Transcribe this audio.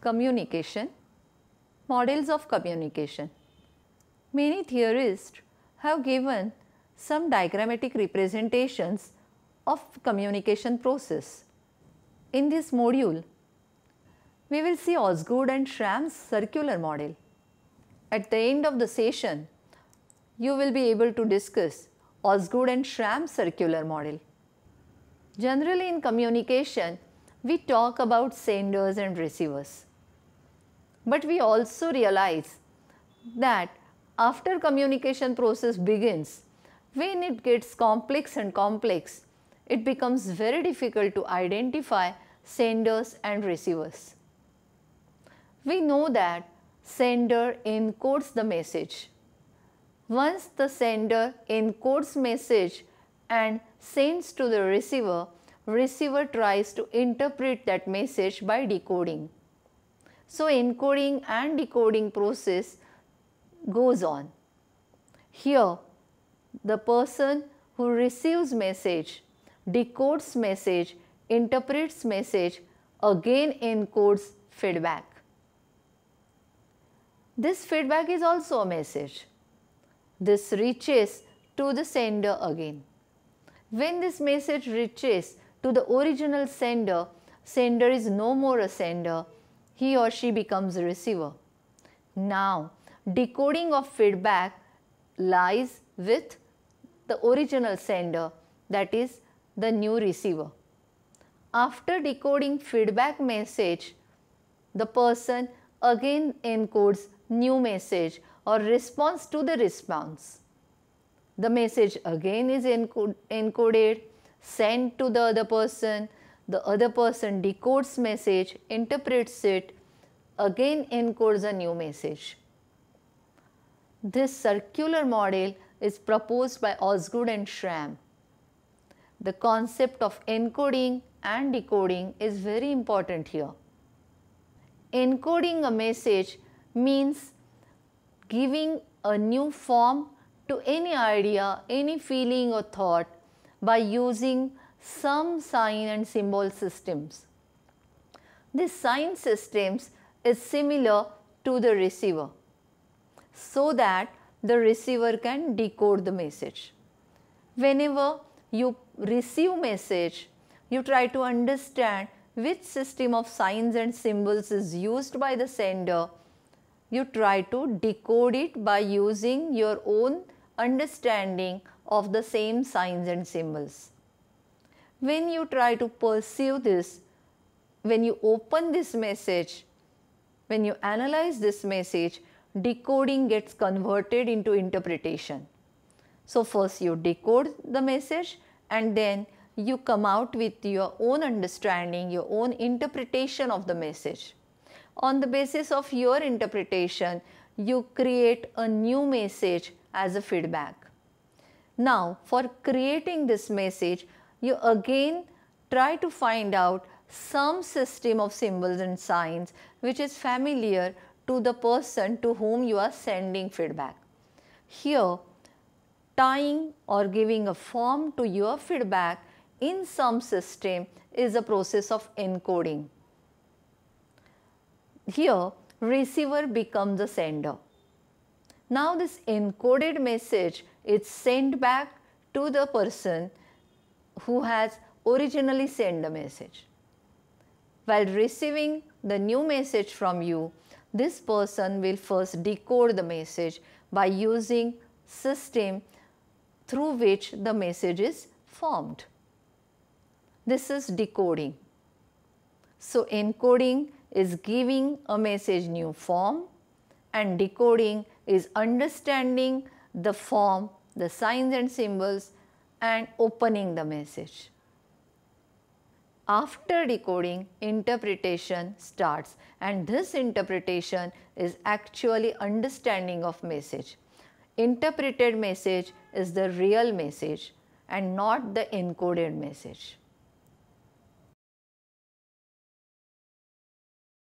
Communication Models of communication Many theorists have given some diagrammatic representations of communication process. In this module, we will see Osgood and Schramm's circular model. At the end of the session, you will be able to discuss Osgood and Schramm's circular model. Generally in communication, we talk about senders and receivers. But we also realize that after communication process begins, when it gets complex and complex, it becomes very difficult to identify senders and receivers. We know that sender encodes the message. Once the sender encodes message and sends to the receiver, receiver tries to interpret that message by decoding. So, encoding and decoding process goes on. Here, the person who receives message, decodes message, interprets message, again encodes feedback. This feedback is also a message. This reaches to the sender again. When this message reaches to the original sender, sender is no more a sender, he or she becomes a receiver. Now, decoding of feedback lies with the original sender that is the new receiver. After decoding feedback message, the person again encodes new message or response to the response. The message again is encoded, sent to the other person, the other person decodes message, interprets it, again encodes a new message. This circular model is proposed by Osgood and Schramm. The concept of encoding and decoding is very important here. Encoding a message means giving a new form to any idea, any feeling or thought by using some sign and symbol systems. This sign systems is similar to the receiver so that the receiver can decode the message. Whenever you receive message, you try to understand which system of signs and symbols is used by the sender. You try to decode it by using your own understanding of the same signs and symbols. When you try to perceive this, when you open this message, when you analyze this message, decoding gets converted into interpretation. So, first you decode the message and then you come out with your own understanding, your own interpretation of the message. On the basis of your interpretation, you create a new message as a feedback. Now, for creating this message, you again try to find out some system of symbols and signs which is familiar to the person to whom you are sending feedback. Here, tying or giving a form to your feedback in some system is a process of encoding. Here, receiver becomes the sender. Now this encoded message is sent back to the person who has originally sent the message. While receiving the new message from you, this person will first decode the message by using system through which the message is formed. This is decoding. So encoding is giving a message new form and decoding is understanding the form, the signs and symbols and opening the message. After decoding, interpretation starts and this interpretation is actually understanding of message. Interpreted message is the real message and not the encoded message.